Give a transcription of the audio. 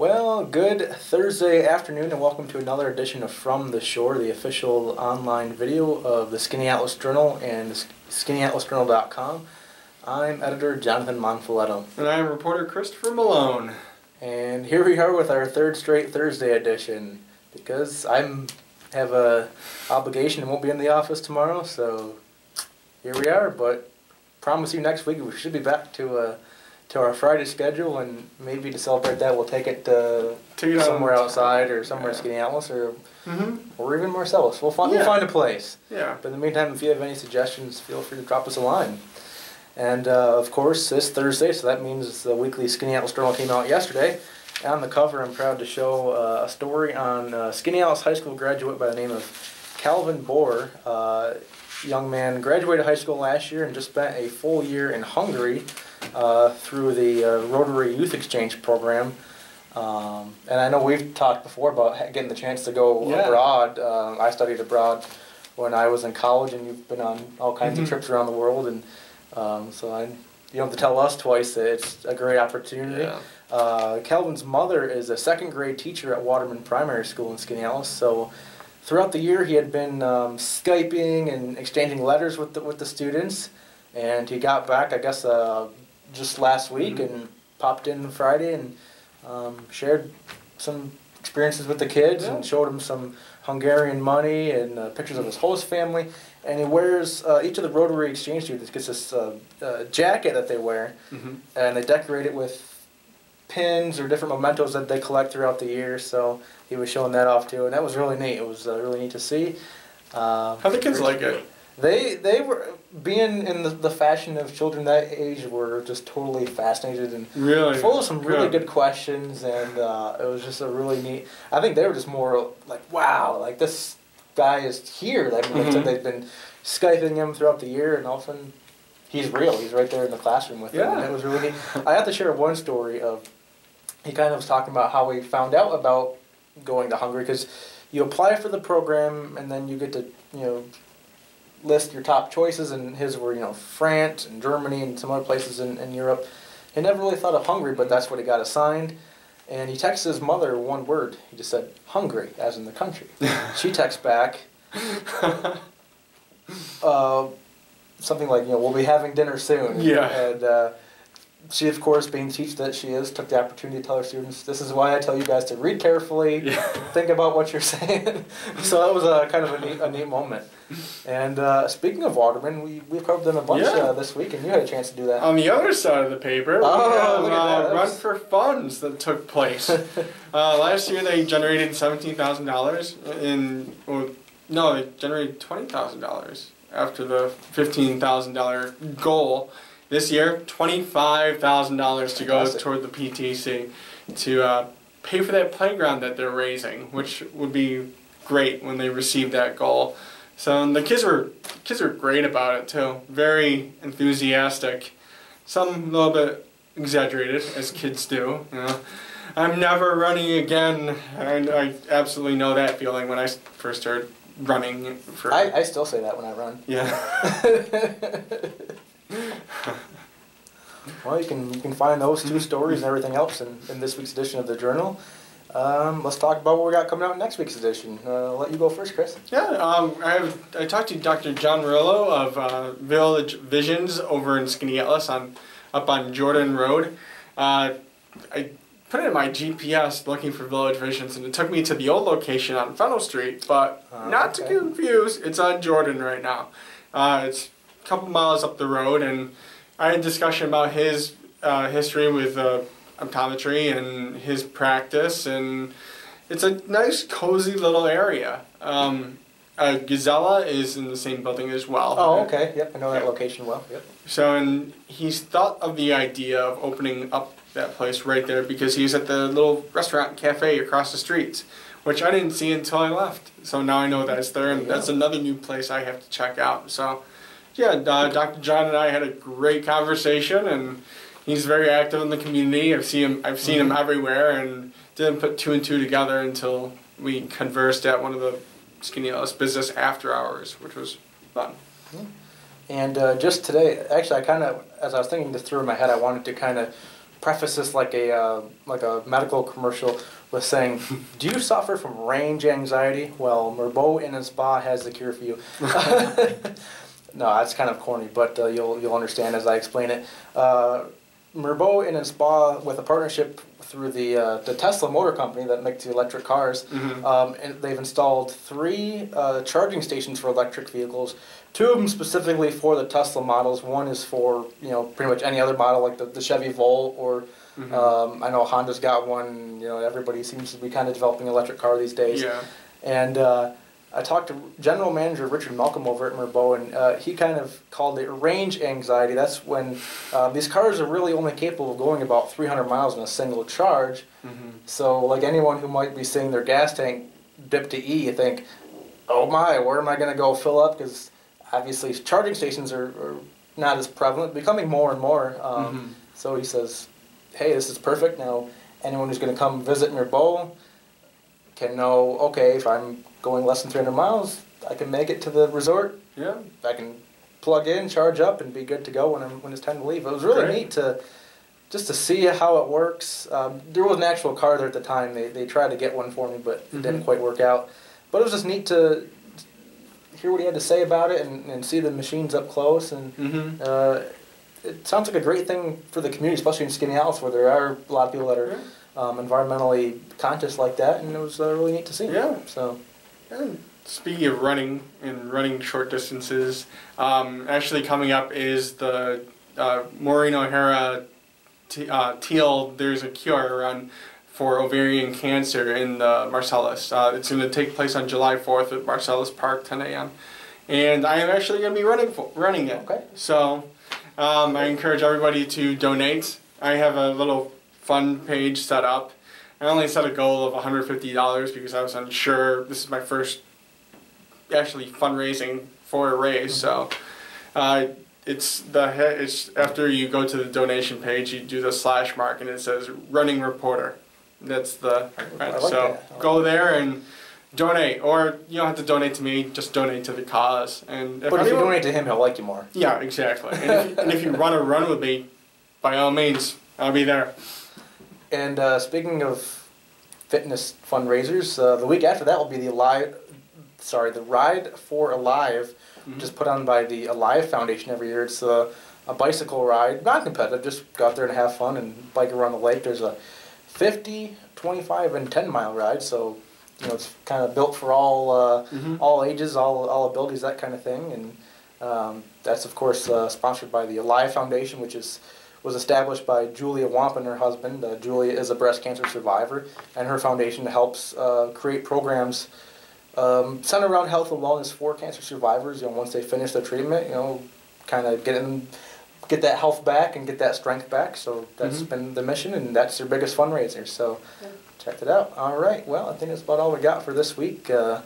Well, good Thursday afternoon, and welcome to another edition of From the Shore, the official online video of the Skaneateles Journal and skaneatelesjournal.com. I'm editor Jonathan Monfiletto. And I'm reporter Christopher Malone. And here we are with our third straight Thursday edition because I'm have a obligation and won't be in the office tomorrow, so here we are. But promise you next week we should be back to uh, to our Friday schedule, and maybe to celebrate that we'll take it, Take somewhere outside or somewhere in Yeah. Skaneateles or Mm-hmm. or even Marcellus. We'll find we'll find a place. Yeah. But in the meantime, if you have any suggestions, feel free to drop us a line. And uh, of course, this Thursday, so that means the weekly Skaneateles Journal came out yesterday. And on the cover, I'm proud to show uh, a story on uh, Skaneateles High School graduate by the name of Calvin Bohrer. Uh, young man graduated high school last year and just spent a full year in Hungary uh, through the uh, Rotary Youth Exchange program. Um, and I know we've talked before about getting the chance to go Yeah. abroad. Uh, I studied abroad when I was in college, and you've been on all kinds Mhm. of trips around the world, and um, so I, you don't have to tell us twice that it's a great opportunity. Yeah. Uh, Calvin's mother is a second grade teacher at Waterman Primary School in Skaneateles, so throughout the year he had been um, Skyping and exchanging letters with the, with the students, and he got back, I guess, uh, just last week Mhm. and popped in Friday and um, shared some experiences with the kids Yeah. and showed them some Hungarian money and uh, pictures of his host family. And he wears, uh, each of the Rotary Exchange students gets this uh, uh, jacket that they wear, Mm-hmm. and they decorate it with pins or different mementos that they collect throughout the year. So he was showing that off too, and that was really neat. It was uh, really neat to see. Uh, How the kids like it? They they were being in the, the fashion of children that age were just totally fascinated and Really? full of some really good questions, and uh, it was just a really neat. I think they were just more like, wow, like this guy is here. Like, like said, Mhm. they've been skyping him throughout the year, and all of a sudden, he's real. He's right there in the classroom with them. And it was really neat. I have to share one story of he kind of was talking about how he found out about going to Hungary because you apply for the program and then you get to you know list your top choices and his were you know France and Germany and some other places in, in Europe. He never really thought of Hungary, but that's what he got assigned. And he texted his mother one word. He just said Hungary, as in the country. she texts back uh, something like you know we'll be having dinner soon. Yeah. And uh, she, of course, being the teacher that she is, took the opportunity to tell her students, "This is why I tell you guys to read carefully, Yeah. think about what you're saying." so that was a kind of a neat, a neat moment. And uh, speaking of Waterman, we we covered them a bunch Yeah. uh, this week, and you had a chance to do that. On the other side of the paper, we Oh, have at that. uh, Run for Funds that took place. uh, last year they generated seventeen thousand dollars in, well, no, they generated twenty thousand dollars after the fifteen thousand dollar goal. This year, twenty-five thousand dollars to go toward the PTC to uh, pay for that playground that they're raising, which would be great when they receive that goal. So the kids were kids were great about it too. Very enthusiastic. Some a little bit exaggerated, as kids do. You know, I'm never running again, and I absolutely know that feeling when I first started running for. I, I still say that when I run. yeah. Well, you can you can find those two stories and everything else in, in this week's edition of the journal. Um, let's talk about what we got coming out in next week's edition. Uh, I'll let you go first, Chris. Yeah, um, I, have, I talked to Dr. John Maurillo of uh, Village Visions over in Skaneateles on up on Jordan Road. Uh, I put it in my GPS looking for Village Visions, and it took me to the old location on Fennell Street, but Ah, not to confuse, it's on Jordan right now. Uh, it's a couple miles up the road, and I had a discussion about his uh, history with uh, optometry and his practice, and it's a nice, cozy little area. Um, uh, Gazella is in the same building as well. Oh, okay. Yep, I know that Yeah. location well. Yep. So, and he's thought of the idea of opening up that place right there because he's at the little restaurant cafe across the street, which I didn't see until I left. So now I know that it's there, and that's another new place I have to check out. So, yeah, uh, Dr. John and I had a great conversation, and he's very active in the community. I've seen him. I've seen him everywhere, and didn't put two and two together until we conversed at one of the Skaneateles business after hours, which was fun. And uh, just today, actually, I kind of, as I was thinking this through in my head, I wanted to kind of preface this like a uh, like a medical commercial with saying, "Do you suffer from range anxiety? Well, Mirbeau in a spa has the cure for you." no, that's kind of corny, but uh, you'll you'll understand as I explain it. Uh, Mirbeau in a spa with a partnership through the uh, the Tesla Motor Company that makes the electric cars. Mhm. Um, and they've installed three uh, charging stations for electric vehicles. Two of them specifically for the Tesla models. One is for you know pretty much any other model like the, the Chevy Volt or Mhm. um, I know Honda's got one. You know everybody seems to be kind of developing electric car these days. yeah. And uh, I talked to General Manager Richard Malcolm over at Mirbeau, and uh, he kind of called it range anxiety. That's when uh, these cars are really only capable of going about 300 miles in a single charge. Mhm. So, like anyone who might be seeing their gas tank dip to E, you think, oh my, where am I going to go fill up? Because obviously, charging stations are, are not as prevalent, becoming more and more. Um, Mhm. So he says, hey, this is perfect. Now, anyone who's going to come visit Mirbeau can know, okay, if I'm going less than 300 miles, I can make it to the resort. Yeah. I can plug in, charge up, and be good to go when, I'm, when it's time to leave. It was really Great. neat to just to see how it works. Um, there was an actual car there at the time. They, they tried to get one for me, but it didn't Mhm. quite work out. But it was just neat to hear what he had to say about it and, and see the machines up close. And Mm-hmm. uh, it sounds like a great thing for the community, especially in Skaneateles, where there are a lot of people that are um, environmentally conscious like that, and it was uh, really neat to see. Yeah. So, And speaking of running and running short distances, um, actually coming up is the uh, Maureen O'Hara T- uh, Teal. There's a cure run for ovarian cancer in the Marcellus. Uh, it's going to take place on July 4th at Marcellus Park, 10 a.m. And I am actually going to be running for, running it. Okay. So um, I encourage everybody to donate. I have a little fund page set up. I only set a goal of $150 because I was unsure. This is my first actually fundraising for a raise. So uh, it's the it's after you go to the donation page, you do the slash mark and it says running reporter. That's the I like so that. Go there and donate, or you don't have to donate to me. Just donate to the cause. And but if you donate to him, he'll like you more. yeah, exactly. And if, and if you run a run with me, by all means, I'll be there. And uh, speaking of fitness fundraisers, uh, the week after that will be the Alive, sorry, the Ride for Alive, which is put on by the Alive Foundation every year. It's a, a bicycle ride, not competitive, just go out there and have fun and bike around the lake. There's a 50, 25, and 10 mile ride, so you know it's kind of built for all uh, Mhm. all ages, all all abilities, that kind of thing. And um, that's of course uh, sponsored by the Alive Foundation, which is was established by Julia Wamp and her husband. Uh, Julia is a breast cancer survivor, and her foundation helps uh, create programs um, centered around health and wellness for cancer survivors. You know, once they finish their treatment, you know, kind of get them, get that health back and get that strength back. So that's Mhm. been the mission, and that's their biggest fundraiser. So check it out. All right. Well, I think that's about all we got for this week. Uh,